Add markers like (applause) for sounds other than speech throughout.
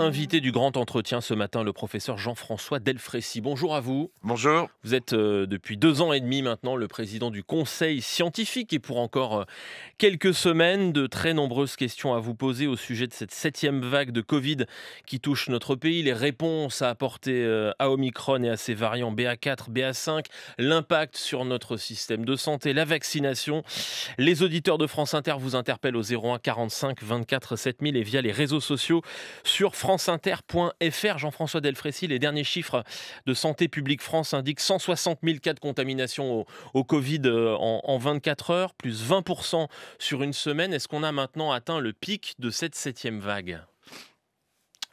Invité du grand entretien ce matin, le professeur Jean-François Delfrécy. Bonjour à vous. Bonjour. Vous êtes euh, depuis deux ans et demi maintenant le président du Conseil scientifique et pour encore euh, quelques semaines, de très nombreuses questions à vous poser au sujet de cette septième vague de Covid qui touche notre pays, les réponses à apporter euh, à Omicron et à ses variants BA4, BA5, l'impact sur notre système de santé, la vaccination. Les auditeurs de France Inter vous interpellent au 01 45 24 7000 et via les réseaux sociaux sur franceinter.fr. Jean-François Delfrécy, les derniers chiffres de Santé publique France indiquent 160 000 cas de contamination au, Covid euh, en, 24 heures, plus 20% sur une semaine. Est-ce qu'on a maintenant atteint le pic de cette septième vague?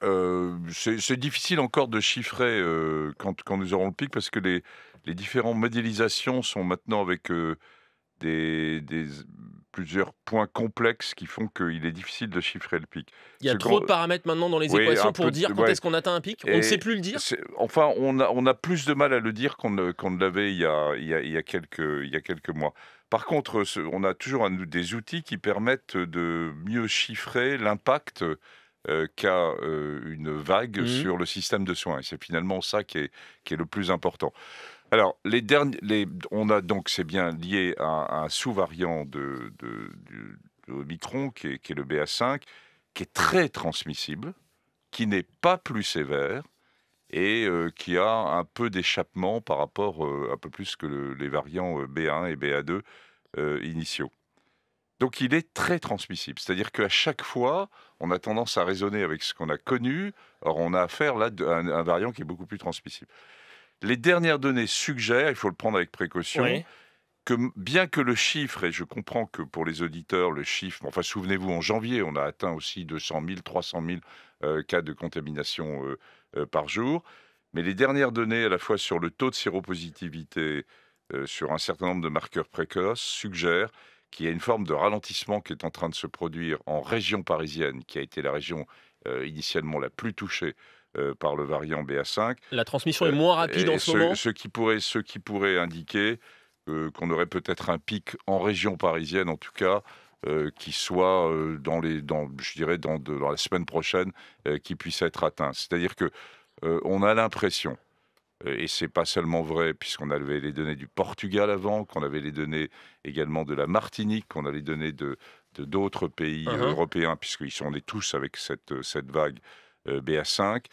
Euh, c'est difficile encore de chiffrer euh, quand, nous aurons le pic parce que les différentes modélisations sont maintenant avec des, plusieurs points complexes qui font qu'il est difficile de chiffrer le pic. Il y a trop de paramètres maintenant dans les équations pour dire quand est-ce qu'on atteint un pic On ne sait plus le dire Enfin, on a, on a plus de mal à le dire qu'on ne, l'avait il, y a, il, y a, quelques, il y a quelques mois. Par contre, on a toujours des outils qui permettent de mieux chiffrer l'impact euh, qu'a euh, une vague mmh sur le système de soins. Et c'est finalement ça qui est, qui est le plus important. Alors, on a donc, c'est bien lié à, un sous-variant de, de, Omicron, qui est, le BA5, qui est très transmissible, qui n'est pas plus sévère et euh, qui a un peu d'échappement par rapport euh, un peu plus que les variants euh, B1 et BA2 initiaux. Donc il est très transmissible, c'est-à-dire qu'à chaque fois, on a tendance à raisonner avec ce qu'on a connu, or on a affaire là à un variant qui est beaucoup plus transmissible. Les dernières données suggèrent, il faut le prendre avec précaution, que bien que le chiffre, et je comprends que pour les auditeurs, le chiffre, enfin souvenez-vous, en janvier, on a atteint aussi 200 000, 300 000 cas de contamination euh, euh, par jour, mais les dernières données à la fois sur le taux de séropositivité, euh, sur un certain nombre de marqueurs précoces, suggèrent qu'il y a une forme de ralentissement qui est en train de se produire en région parisienne, qui a été la région initialement la plus touchée euh, par le variant BA5. La transmission est moins rapide en ce, moment ce qui, pourrait, ce qui pourrait indiquer euh, qu'on aurait peut-être un pic en région parisienne, en tout cas, euh, qui soit dans les, dans, je dirais dans, dans la semaine prochaine, qui puisse être atteint. C'est-à-dire que on a l'impression, et c'est pas seulement vrai, puisqu'on avait les données du Portugal avant, qu'on avait les données également de la Martinique, qu'on a les données de d'autres pays uh-huh. européens, puisqu'ils sont nés tous avec cette, cette vague BA5,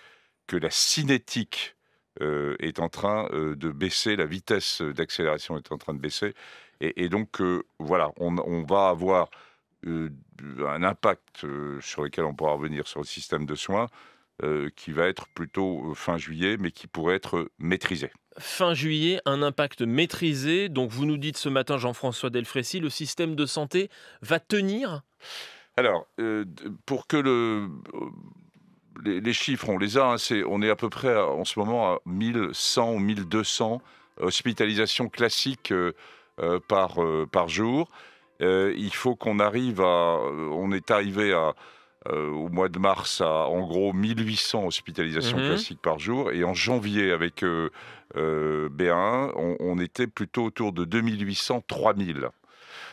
que la cinétique euh, est en train euh, de baisser, la vitesse d'accélération est en train de baisser. Et, donc, euh, voilà, on, va avoir un impact sur lequel on pourra revenir sur le système de soins qui va être plutôt fin juillet, mais qui pourrait être maîtrisé. Fin juillet, un impact maîtrisé. Donc, vous nous dites ce matin, Jean-François Delfrécy, le système de santé va tenir? Alors, pour que le, les, chiffres, on les a. Hein, on est à peu près en ce moment à 1100 ou 1200 hospitalisations classiques euh, euh, par, euh, par jour. il faut qu'on arrive à. On est arrivé à, au mois de mars à en gros 1800 hospitalisations mhm. classiques par jour. Et en janvier, avec B1, on, était plutôt autour de 2800, 3000.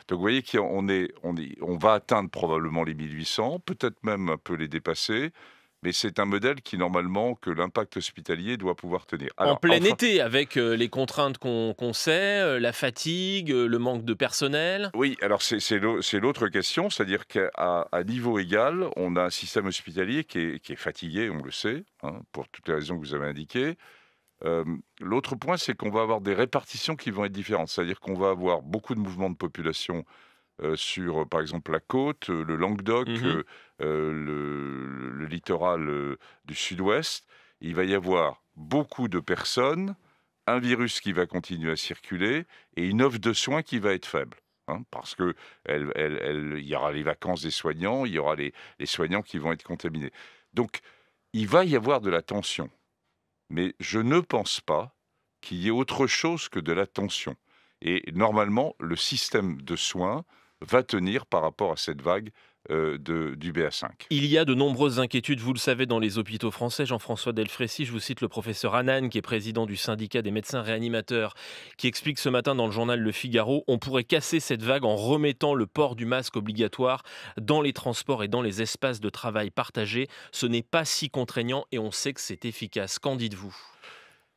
Donc vous voyez qu'on est, on est, on va atteindre probablement les 1800, peut-être même un peu les dépasser mais c'est un modèle qui, normalement, que l'impact hospitalier doit pouvoir tenir. en plein été, avec euh, les contraintes qu'on sait, euh, la fatigue, euh, le manque de personnel Oui, alors c'est l'autre question, c'est-à-dire qu'à niveau égal, on a un système hospitalier qui est, fatigué, on le sait, hein, pour toutes les raisons que vous avez indiquées. L'autre point, c'est qu'on va avoir des répartitions qui vont être différentes, c'est-à-dire qu'on va avoir beaucoup de mouvements de population sur, par exemple, la côte, euh, le Languedoc, mmh euh, le, littoral du sud-ouest. Il va y avoir beaucoup de personnes, un virus qui va continuer à circuler et une offre de soins qui va être faible. Hein, parce que il y aura les vacances des soignants, il y aura les, les soignants qui vont être contaminés. Donc, il va y avoir de la tension. Mais je ne pense pas qu'il y ait autre chose que de la tension. Et normalement, le système de soins va tenir par rapport à cette vague euh, du BA5. Il y a de nombreuses inquiétudes, vous le savez, dans les hôpitaux français. Jean-François Delfrécy, je vous cite le professeur Hanan, qui est président du syndicat des médecins réanimateurs, qui explique ce matin dans le journal Le Figaro on pourrait casser cette vague en remettant le port du masque obligatoire dans les transports et dans les espaces de travail partagés. Ce n'est pas si contraignant et on sait que c'est efficace. Qu'en dites-vous?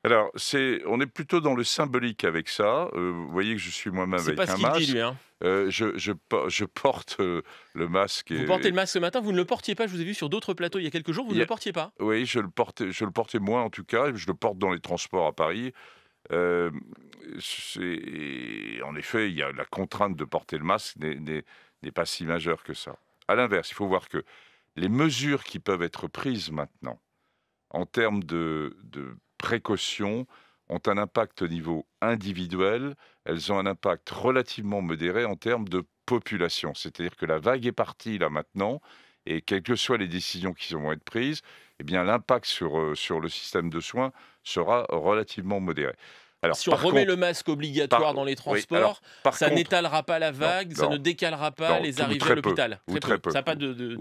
Alors, c'est, on est plutôt dans le symbolique avec ça. Euh, vous voyez que je suis moi-même avec pas ce un qu'il masque. dit, lui. hein. Euh, je, je je porte euh, le masque. Vous portez le masque ce matin, vous ne le portiez pas. Je vous ai vu sur d'autres plateaux il y a quelques jours, vous ne le portiez pas. Oui, je le portais, je le portais moins en tout cas. Je le porte dans les transports à Paris. Euh, c'est- en effet, il y a la contrainte de porter le masque n'est- n'est n'est pas si majeure que ça. À l'inverse, il faut voir que les mesures qui peuvent être prises maintenant en termes de, de précaution ont un impact au niveau individuel, elles ont un impact relativement modéré en termes de population. C'est-à-dire que la vague est partie là maintenant, et quelles que soient les décisions qui vont être prises, eh bien l'impact sur, euh, sur le système de soins sera relativement modéré. Alors, si on remet contre- le masque obligatoire par- dans les oui, transports, alors, par ça n'étalera pas la vague, ça non. ne décalera pas Non, les arrivées à l'hôpital. ou très peu. Ça n'a pas de, de-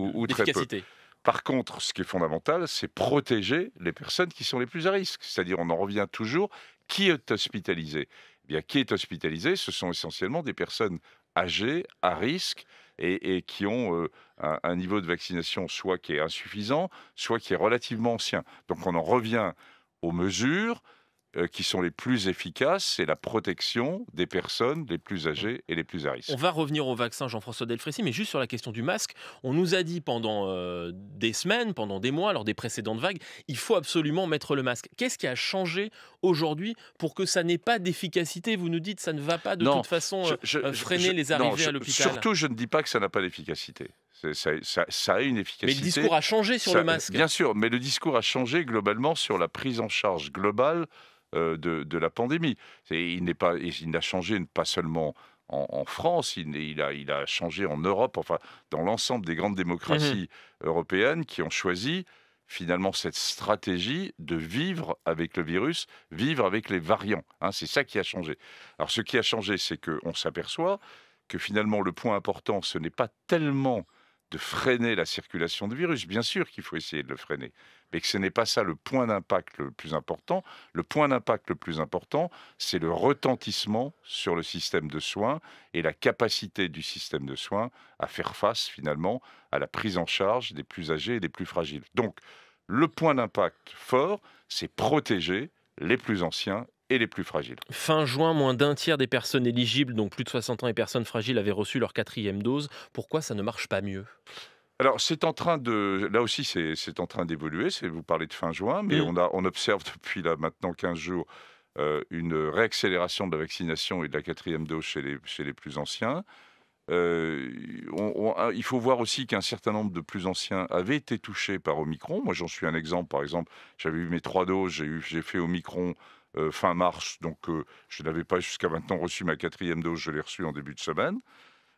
Par contre, ce qui est fondamental, c'est protéger les personnes qui sont les plus à risque. C'est-à-dire, on en revient toujours, qui est hospitalisé? Eh bien, Qui est hospitalisé Ce sont essentiellement des personnes âgées, à risque, et, qui ont euh, un, un niveau de vaccination soit qui est insuffisant, soit qui est relativement ancien. Donc, on en revient aux mesures qui sont les plus efficaces, c'est la protection des personnes les plus âgées et les plus à risque. On va revenir au vaccin, Jean-François Delfrécy, mais juste sur la question du masque, on nous a dit pendant euh, des semaines, pendant des mois, lors des précédentes vagues, il faut absolument mettre le masque. Qu'est-ce qui a changé aujourd'hui pour que ça n'ait pas d'efficacité Vous nous dites ça ne va pas de Non, toute façon Je- euh, je- euh, freiner je- les arrivées à l'hôpital. Surtout, je ne dis pas que ça n'a pas d'efficacité. Ça, ça- ça a une Mais efficacité. le discours a changé sur Ça- le masque. Bien sûr, mais le discours a changé globalement sur la prise en charge globale euh, de, de la pandémie. Il n'est pas, il n'a changé pas seulement en, en France, il, il a, il a changé en Europe, enfin dans l'ensemble des grandes démocraties Mhm. européennes qui ont choisi finalement cette stratégie de vivre avec le virus, vivre avec les variants. hein. c'est ça qui a changé. Alors ce qui a changé, c'est qu'on s'aperçoit que finalement le point important, ce n'est pas tellement de freiner la circulation du virus. Bien sûr qu'il faut essayer de le freiner, mais que ce n'est pas ça le point d'impact le plus important. Le point d'impact le plus important, c'est le retentissement sur le système de soins et la capacité du système de soins à faire face finalement à la prise en charge des plus âgés et des plus fragiles. Donc, le point d'impact fort, c'est protéger les plus anciens et les plus fragiles. Fin juin, moins d'un tiers des personnes éligibles, donc plus de 60 ans et personnes fragiles, avaient reçu leur quatrième dose. Pourquoi ça ne marche pas mieux? Alors, c'est en train de. Là aussi, c'est en train d'évoluer. Vous parlez de fin juin, mais Mm. on, a, on observe depuis là maintenant 15 jours euh, une réaccélération de la vaccination et de la quatrième dose chez les, chez les plus anciens. Euh, on- on- ah, il faut voir aussi qu'un certain nombre de plus anciens avaient été touchés par Omicron. Moi, j'en suis un exemple. Par exemple, j'avais eu mes trois doses, j'ai fait Omicron euh, fin mars, donc euh, je n'avais pas jusqu'à maintenant reçu ma quatrième dose, je l'ai reçue en début de semaine.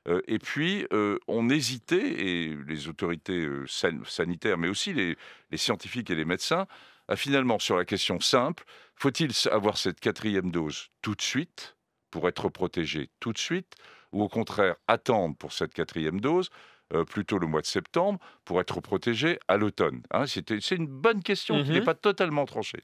Euh, et puis, on hésitait, et les autorités san- sanitaires, mais aussi les, les scientifiques et les médecins, à finalement, sur la question simple, faut-il avoir cette quatrième dose tout de suite pour être protégé tout de suite, ou au contraire attendre pour cette quatrième dose euh, plutôt le mois de septembre pour être protégé à l'automne Hein, C'est une bonne question qui n'est pas totalement tranchée.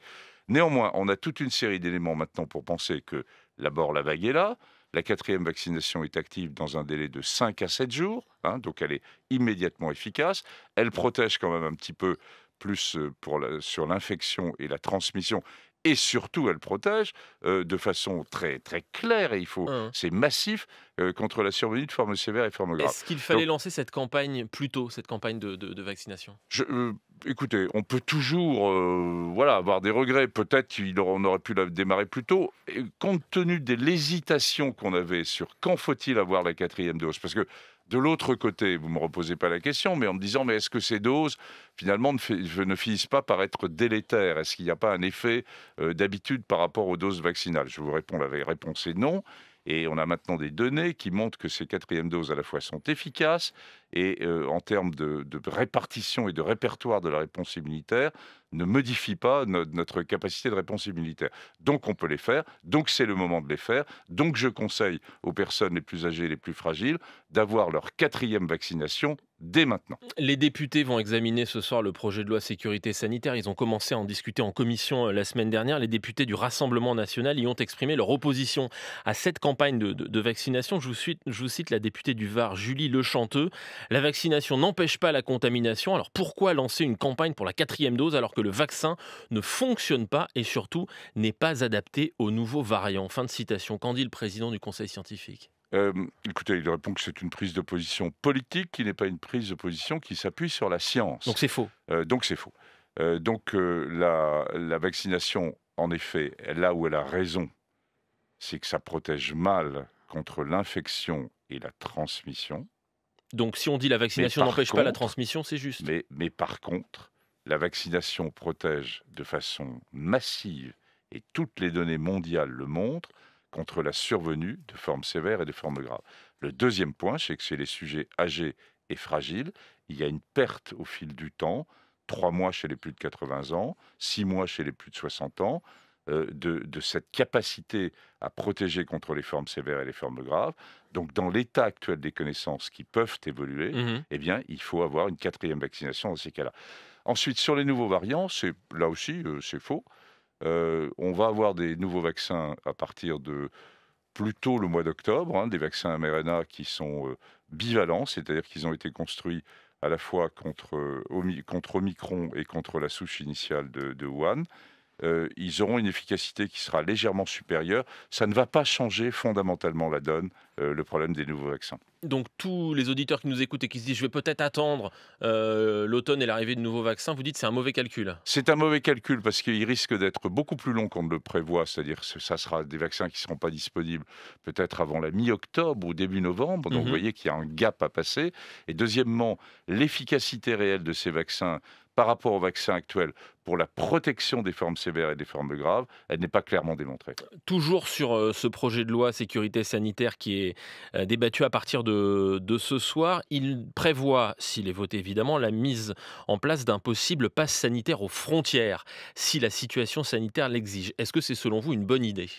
Néanmoins, on a toute une série d'éléments maintenant pour penser que d'abord la vague est là, la quatrième vaccination est active dans un délai de 5 à 7 jours, hein, donc elle est immédiatement efficace. Elle protège quand même un petit peu plus euh, pour la- sur l'infection et la transmission. Et surtout, elle protège euh, de façon très, très claire, et il faut, Hein. c'est massif, euh, contre la survenue de formes sévères et formes graves. Est-ce qu'il fallait Donc- lancer cette campagne plus tôt, cette campagne de, de- de vaccination? Je, euh, écoutez, on peut toujours euh, voilà, avoir des regrets. Peut-être qu'on aurait pu la démarrer plus tôt. Et compte tenu de l'hésitation qu'on avait sur quand faut-il avoir la quatrième dose. Parce que de l'autre côté, vous ne me reposez pas la question, mais en me disant, mais est-ce que ces doses, finalement, ne, ne finissent pas par être délétères? Est-ce qu'il n'y a pas un effet euh, d'habitude par rapport aux doses vaccinales? Je vous réponds, la réponse est non. Et on a maintenant des données qui montrent que ces quatrièmes doses à la fois sont efficaces et euh, en termes de, répartition et de répertoire de la réponse immunitaire, ne modifient pas no- notre capacité de réponse immunitaire. Donc on peut les faire, donc c'est le moment de les faire. Donc je conseille aux personnes les plus âgées et les plus fragiles d'avoir leur quatrième vaccination dès maintenant. Les députés vont examiner ce soir le projet de loi sécurité sanitaire. Ils ont commencé à en discuter en commission euh, la semaine dernière. Les députés du Rassemblement national y ont exprimé leur opposition à cette campagne de, vaccination. Je vous, cite la députée du Var, Julie Lechanteux. La vaccination n'empêche pas la contamination. Alors pourquoi lancer une campagne pour la quatrième dose alors que le vaccin ne fonctionne pas et surtout n'est pas adapté aux nouveaux variants Fin de citation. Qu'en dit le président du Conseil scientifique? Euh, écoutez, il répond que c'est une prise de position politique qui n'est pas une prise de position qui s'appuie sur la science. Donc c'est faux. Euh, donc c'est faux. Euh, donc la, la, vaccination, en effet, là où elle a raison, c'est que ça protège mal contre l'infection et la transmission. Donc si on dit la vaccination n'empêche pas la transmission, c'est juste. Mais, mais par contre, la vaccination protège de façon massive, et toutes les données mondiales le montrent, contre la survenue de formes sévères et de formes graves. Le deuxième point, c'est que chez les sujets âgés et fragiles, il y a une perte au fil du temps, trois mois chez les plus de 80 ans, six mois chez les plus de 60 ans, euh, de, cette capacité à protéger contre les formes sévères et les formes graves. Donc, dans l'état actuel des connaissances qui peuvent évoluer, mmh eh bien, il faut avoir une quatrième vaccination dans ces cas-là. Ensuite, sur les nouveaux variants, c'est là aussi, euh, c'est faux. Euh, on va avoir des nouveaux vaccins à partir de plutôt le mois d'octobre, hein, des vaccins mRNA qui sont euh, bivalents, c'est-à-dire qu'ils ont été construits à la fois contre, euh, Omicron et contre la souche initiale de, de Wuhan. Euh, ils auront une efficacité qui sera légèrement supérieure. Ça ne va pas changer fondamentalement la donne, euh, le problème des nouveaux vaccins. Donc tous les auditeurs qui nous écoutent et qui se disent je vais peut-être attendre euh, l'automne et l'arrivée de nouveaux vaccins, vous dites c'est un mauvais calcul. C'est un mauvais calcul parce qu'il risque d'être beaucoup plus long qu'on ne le prévoit, c'est-à-dire que ça sera des vaccins qui ne seront pas disponibles peut-être avant la mi-octobre ou début novembre, donc vous mhm. voyez qu'il y a un gap à passer. Et deuxièmement, l'efficacité réelle de ces vaccins par rapport au vaccin actuel pour la protection des formes sévères et des formes graves, elle n'est pas clairement démontrée. Toujours sur euh, ce projet de loi sécurité sanitaire qui est euh, débattu à partir de, de ce soir, il prévoit, s'il est voté évidemment, la mise en place d'un possible pass sanitaire aux frontières, si la situation sanitaire l'exige. Est-ce que c'est selon vous une bonne idée?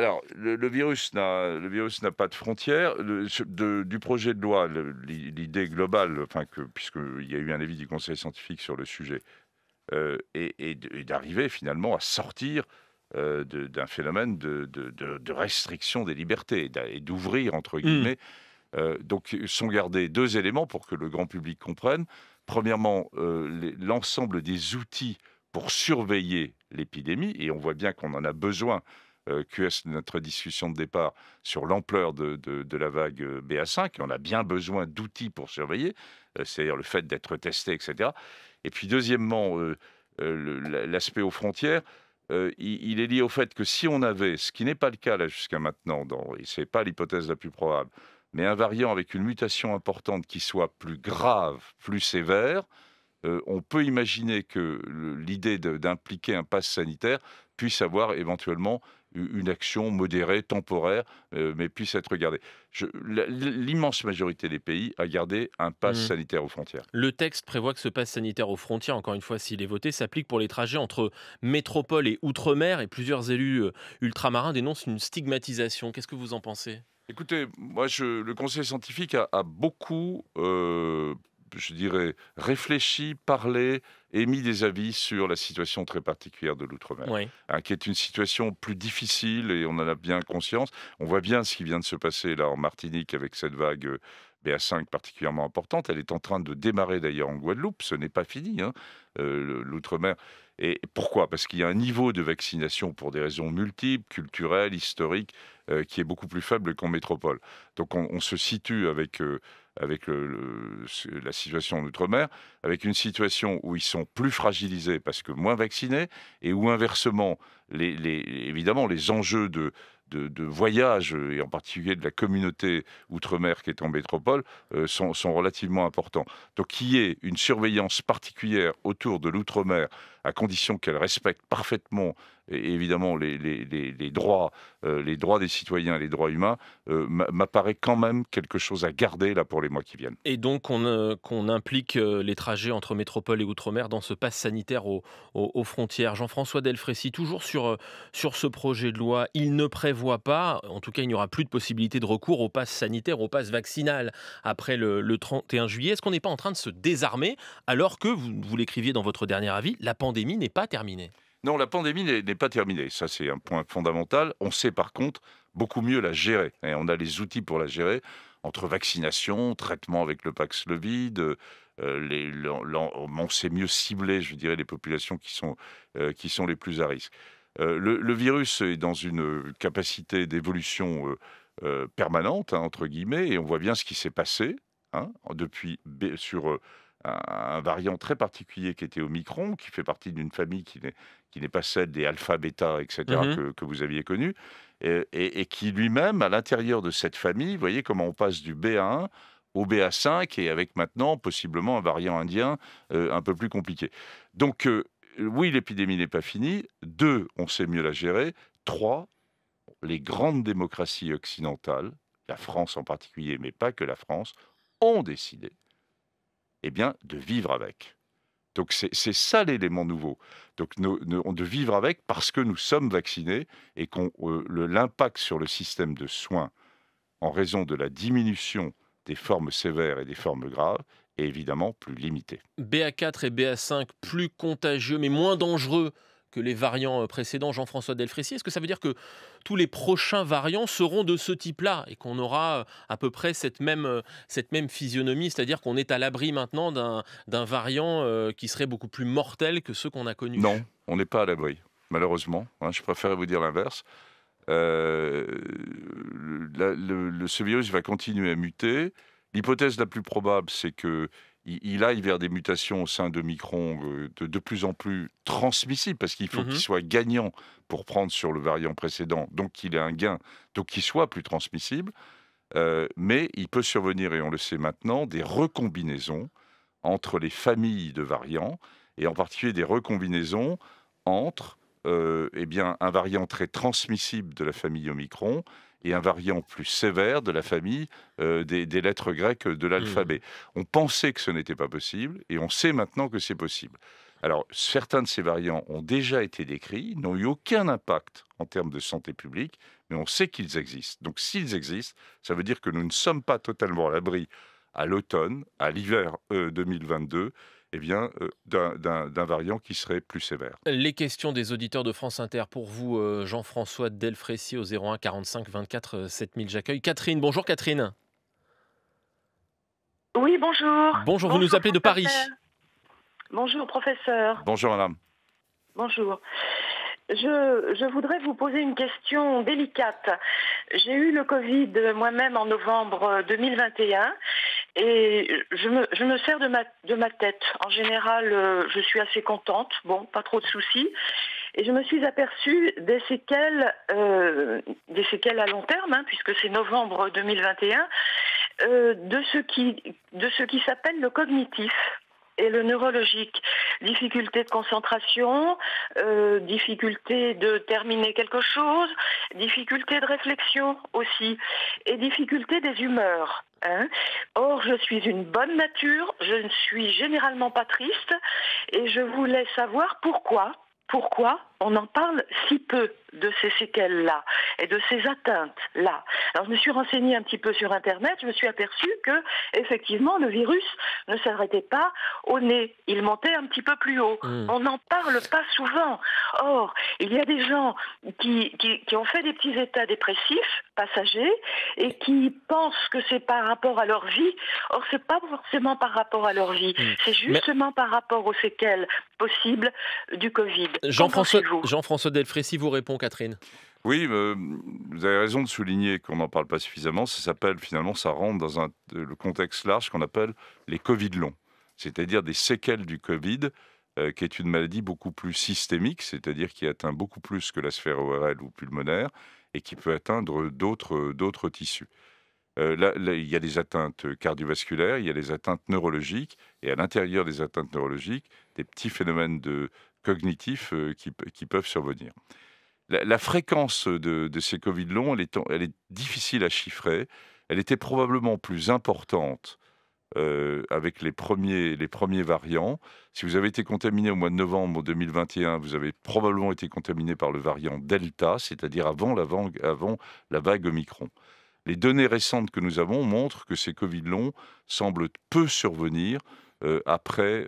Alors, le, virus n'a pas de frontières. du projet de loi, l'idée globale, enfin que puisqu'il y a eu un avis du Conseil scientifique sur le sujet, euh, est, d'arriver finalement à sortir euh, d'un phénomène de, restriction des libertés et d'ouvrir entre mmh. guillemets. Euh, donc, sont gardés deux éléments pour que le grand public comprenne. Premièrement, l'ensemble des outils pour surveiller l'épidémie, et on voit bien qu'on en a besoin euh, QS, notre discussion de départ sur l'ampleur de, la vague euh, BA5. On a bien besoin d'outils pour surveiller, euh, c'est-à-dire le fait d'être testé, etc. Et puis deuxièmement, l'aspect aux frontières, il, est lié au fait que si on avait, ce qui n'est pas le cas là jusqu'à maintenant, dans, et ce n'est pas l'hypothèse la plus probable, mais un variant avec une mutation importante qui soit plus grave, plus sévère, on peut imaginer que l'idée d'impliquer un pass sanitaire puisse avoir éventuellement une action modérée, temporaire, euh, mais puisse être regardée. L'immense majorité des pays a gardé un pass mmh. sanitaire aux frontières. Le texte prévoit que ce pass sanitaire aux frontières, encore une fois, s'il est voté, s'applique pour les trajets entre métropole et outre-mer, et plusieurs élus euh, ultramarins dénoncent une stigmatisation. Qu'est-ce que vous en pensez? Écoutez, moi, je, le Conseil scientifique a, beaucoup euh, je dirais, réfléchi, parlé, émis des avis sur la situation très particulière de l'outre-mer, hein, qui est une situation plus difficile et on en a bien conscience. On voit bien ce qui vient de se passer là en Martinique avec cette vague euh, BA5 particulièrement importante. Elle est en train de démarrer d'ailleurs en Guadeloupe. Ce n'est pas fini, hein, euh, l'outre-mer. Et pourquoi? Parce qu'il y a un niveau de vaccination pour des raisons multiples, culturelles, historiques, euh, qui est beaucoup plus faible qu'en métropole. Donc on, se situe avec avec la situation en Outre-mer, avec une situation où ils sont plus fragilisés parce que moins vaccinés, et où inversement, évidemment, les enjeux de, de, voyage, et en particulier de la communauté outre-mer qui est en métropole, euh, sont, sont, relativement importants. Donc qu'il y ait une surveillance particulière autour de l'outre-mer à condition qu'elle respecte parfaitement évidemment les, droits, euh, les droits des citoyens, les droits humains, euh, m'apparaît quand même quelque chose à garder là pour les mois qui viennent. Et donc qu'on implique les trajets entre métropole et outre-mer dans ce pass sanitaire aux, frontières. Jean-François Delfrécy, toujours sur, ce projet de loi, il ne prévoit pas, en tout cas il n'y aura plus de possibilité de recours au pass sanitaire, au pass vaccinal après le, le 31 juillet. Est-ce qu'on n'est pas en train de se désarmer alors que, vous, vous l'écriviez dans votre dernier avis, la pandémie n'est pas terminée? Non, la pandémie n'est pas terminée. Ça, c'est un point fondamental. On sait par contre beaucoup mieux la gérer. Et on a les outils pour la gérer entre vaccination, traitement avec le Paxlovid. Euh, on sait mieux cibler, je dirais, les populations qui sont, euh, les plus à risque. Euh, le, virus est dans une capacité d'évolution permanente, hein, entre guillemets, et on voit bien ce qui s'est passé hein, depuis sur un, variant très particulier qui était Omicron, qui fait partie d'une famille qui n'est, pas celle des alpha, bêta, etc., mmh que, vous aviez connu, et, qui lui-même, à l'intérieur de cette famille, vous voyez comment on passe du BA1 au BA5 et avec maintenant possiblement un variant indien euh, un peu plus compliqué. Donc, euh, oui, l'épidémie n'est pas finie. Deux, on sait mieux la gérer. Trois, les grandes démocraties occidentales, la France en particulier, mais pas que la France, ont décidé eh bien, de vivre avec. Donc c'est ça l'élément nouveau. Donc de vivre avec parce que nous sommes vaccinés et que euh, l'impact sur le système de soins en raison de la diminution des formes sévères et des formes graves est évidemment plus limité. BA4 et BA5 plus contagieux mais moins dangereux que les variants euh, précédents, Jean-François Delfrécy. Est-ce que ça veut dire que tous les prochains variants seront de ce type-là et qu'on aura euh, à peu près cette même, euh, cette même physionomie, c'est-à-dire qu'on est à l'abri maintenant d'un variant qui serait beaucoup plus mortel que ceux qu'on a connus? Non, on n'est pas à l'abri, malheureusement. Hein, je préfère vous dire l'inverse. le, ce virus va continuer à muter. L'hypothèse la plus probable, c'est que il, aille vers des mutations au sein de Micron euh, de, plus en plus transmissibles, parce qu'il faut qu'il mmh soit gagnant pour prendre sur le variant précédent, donc qu'il ait un gain, donc qu'il soit plus transmissible. Euh, mais il peut survenir, et on le sait maintenant, des recombinaisons entre les familles de variants, et en particulier des recombinaisons entre euh, eh bien, un variant très transmissible de la famille Omicron et un variant plus sévère de la famille euh, des, lettres grecques de l'alphabet. Mmh. On pensait que ce n'était pas possible et on sait maintenant que c'est possible. Alors, certains de ces variants ont déjà été décrits, n'ont eu aucun impact en termes de santé publique, mais on sait qu'ils existent. Donc, s'ils existent, ça veut dire que nous ne sommes pas totalement à l'abri à l'automne, à l'hiver 2022, euh, eh bien, euh, d'un variant qui serait plus sévère. Les questions des auditeurs de France Inter pour vous, euh, Jean-François Delfrécy au 01 45 24 7000. J'accueille Catherine. Bonjour Catherine. Oui, bonjour. Bonjour, vous nous appelez de Paris. Bonjour professeur. Bonjour madame. Bonjour. Je, je, voudrais vous poser une question délicate. J'ai eu le Covid moi-même en novembre 2021 et je me, je me sers de ma, de ma tête. En général, euh, je suis assez contente, bon, pas trop de soucis. Et je me suis aperçue des séquelles, euh, des séquelles à long terme, hein, puisque c'est novembre 2021, euh, de ce qui, de ce qui s'appelle le cognitif et le neurologique. Difficulté de concentration, euh, difficulté de terminer quelque chose, difficulté de réflexion aussi, et difficulté des humeurs. Hein. Or, je suis une bonne nature, je ne suis généralement pas triste, et je voulais savoir pourquoi pourquoi on en parle si peu de ces séquelles-là et de ces atteintes-là. Alors je me suis renseignée un petit peu sur Internet, je me suis aperçue que effectivement le virus ne s'arrêtait pas au nez, il montait un petit peu plus haut. Hmm. On n'en parle pas souvent. Or, il y a des gens qui, qui, ont fait des petits états dépressifs passagers et qui pensent que c'est par rapport à leur vie. Or, c'est pas forcément par rapport à leur vie, hmm. c'est justement par rapport aux séquelles possibles du Covid. Jean-François Jean Delfrécy vous répond, Catherine. Oui, euh, vous avez raison de souligner qu'on n'en parle pas suffisamment. Ça s'appelle finalement, ça rentre dans un, le contexte large qu'on appelle les Covid longs, c'est-à-dire des séquelles du Covid, euh, qui est une maladie beaucoup plus systémique, c'est-à-dire qui atteint beaucoup plus que la sphère ORL ou pulmonaire et qui peut atteindre d'autres tissus. Là, il y a des atteintes cardiovasculaires, il y a des atteintes neurologiques, et à l'intérieur des atteintes neurologiques, des petits phénomènes de, cognitifs qui, qui, peuvent survenir. La, fréquence de, ces Covid longs, elle est, difficile à chiffrer. Elle était probablement plus importante avec les premiers, les premiers variants. Si vous avez été contaminé au mois de novembre 2021, vous avez probablement été contaminé par le variant Delta, c'est-à-dire avant avant la vague Omicron. Les données récentes que nous avons montrent que ces Covid longs semblent peu survenir après,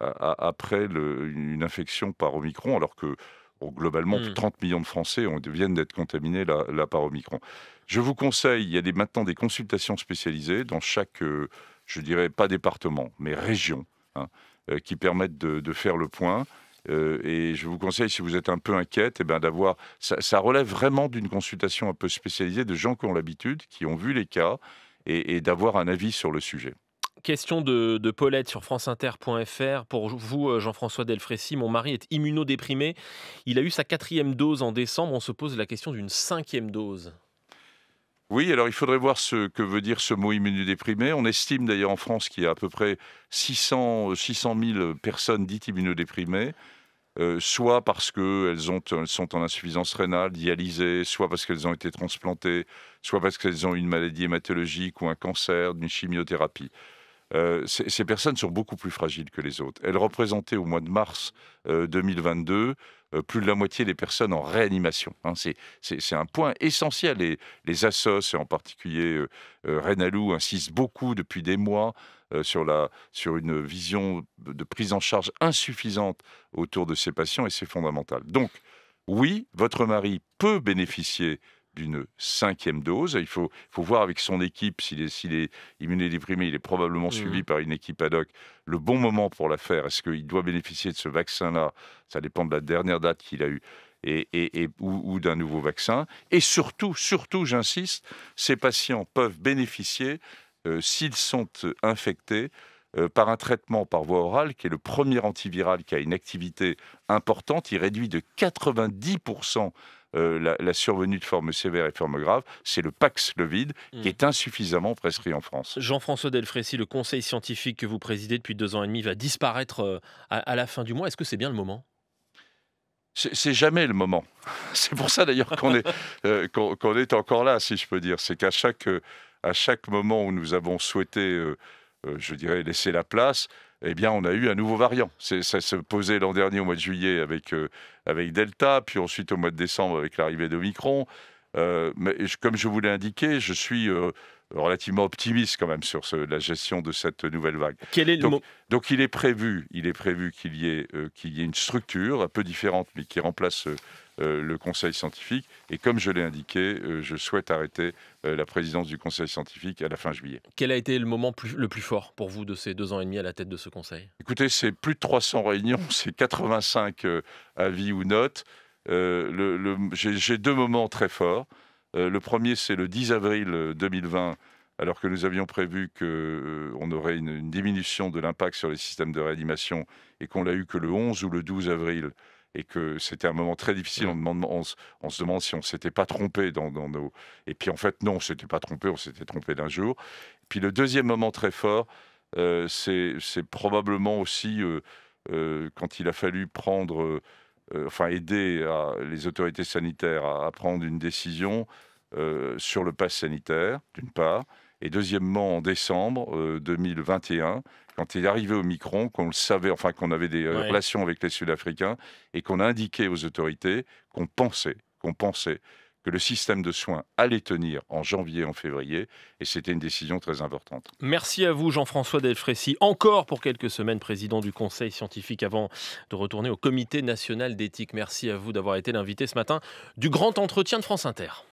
après une infection par Omicron, alors que globalement, 30 mmh. millions de Français viennent d'être contaminés là, par Omicron. Je vous conseille, il y a des, maintenant des consultations spécialisées dans chaque, euh, je dirais pas département, mais région, hein, euh, qui permettent de, faire le point. Euh, et je vous conseille, si vous êtes un peu inquiète, eh ben, d'avoir. Ça, relève vraiment d'une consultation un peu spécialisée de gens qui ont l'habitude, qui ont vu les cas, et d'avoir un avis sur le sujet. Question de, Paulette sur franceinter.fr. Pour vous, euh, Jean-François Delfrécy, mon mari est immunodéprimé. Il a eu sa quatrième dose en décembre. On se pose la question d'une cinquième dose. Oui, alors il faudrait voir ce que veut dire ce mot immunodéprimé. On estime d'ailleurs en France qu'il y a à peu près 600, 600 000 personnes dites immunodéprimées. Euh, soit parce qu'elles sont en insuffisance rénale, dialysées, soit parce qu'elles ont été transplantées, soit parce qu'elles ont une maladie hématologique ou un cancer, d'une chimiothérapie. Euh, ces personnes sont beaucoup plus fragiles que les autres. Elles représentaient au mois de mars 2022 euh, plus de la moitié des personnes en réanimation. Hein. C'est un point essentiel. Et les ASOS, et en particulier Renalou, insistent beaucoup depuis des mois sur, la, sur une vision de prise en charge insuffisante autour de ces patients et c'est fondamental. Donc, oui, votre mari peut bénéficier d'une cinquième dose. Il faut, faut voir avec son équipe s'il est, s'il est immunodéprimé, il est probablement suivi mmh. par une équipe ad hoc. Le bon moment pour la faire, est-ce qu'il doit bénéficier de ce vaccin-là? Ça dépend de la dernière date qu'il a eue. Et, et, ou, d'un nouveau vaccin. Et surtout, surtout, j'insiste, ces patients peuvent bénéficier, euh, s'ils sont infectés, euh, par un traitement par voie orale, qui est le premier antiviral qui a une activité importante. Il réduit de 90% euh, la, survenue de formes sévères et formes graves, c'est le Paxlovid qui hmm. est insuffisamment prescrit en France. Jean-François Delfrécy, le conseil scientifique que vous présidez depuis deux ans et demi va disparaître euh, à, la fin du mois. Est-ce que c'est bien le moment? C'est jamais le moment. (laughs) C'est pour ça d'ailleurs qu'on est, euh, qu'on est encore là, si je peux dire. C'est qu'à chaque, à chaque moment où nous avons souhaité, je dirais, laisser la place, eh bien, on a eu un nouveau variant. Ça se posait l'an dernier au mois de juillet avec, euh, avec Delta, puis ensuite au mois de décembre avec l'arrivée d'Omicron. Euh, mais comme je vous l'ai indiqué, je suis euh, relativement optimiste quand même sur la gestion de cette nouvelle vague. Quel est le donc, il est prévu, il est prévu qu'il y ait qu'il y ait une structure un peu différente, mais qui remplace euh, le conseil scientifique. Et comme je l'ai indiqué, euh, je souhaite arrêter euh, la présidence du conseil scientifique à la fin juillet. Quel a été le moment le plus fort pour vous de ces deux ans et demi à la tête de ce conseil? Écoutez, c'est plus de 300 réunions, (laughs) c'est 85 avis ou notes. J'ai deux moments très forts. Le premier, c'est le 10 avril 2020 alors que nous avions prévu qu'on aurait une, une, diminution de l'impact sur les systèmes de réanimation et qu'on l'a eu que le 11 ou le 12 avril et que c'était un moment très difficile. On, demande, on, se demande si on s'était pas trompé dans, nos. Et puis en fait, non, on s'était pas trompé, on s'était trompé d'un jour. Puis le deuxième moment très fort, euh, c'est probablement aussi euh, euh, quand il a fallu prendre, enfin aider les autorités sanitaires à, prendre une décision sur le pass sanitaire, d'une part, et deuxièmement en décembre 2021 quand il est arrivé au Micron, qu'on le savait, enfin qu'on avait des euh, relations avec les Sud-Africains et qu'on a indiqué aux autorités qu'on pensait, qu'on pensait le système de soins allait tenir en janvier, en février, et c'était une décision très importante. Merci à vous, Jean-François Delfrécy, encore pour quelques semaines président du Conseil scientifique avant de retourner au Comité national d'éthique. Merci à vous d'avoir été l'invité ce matin du grand entretien de France Inter.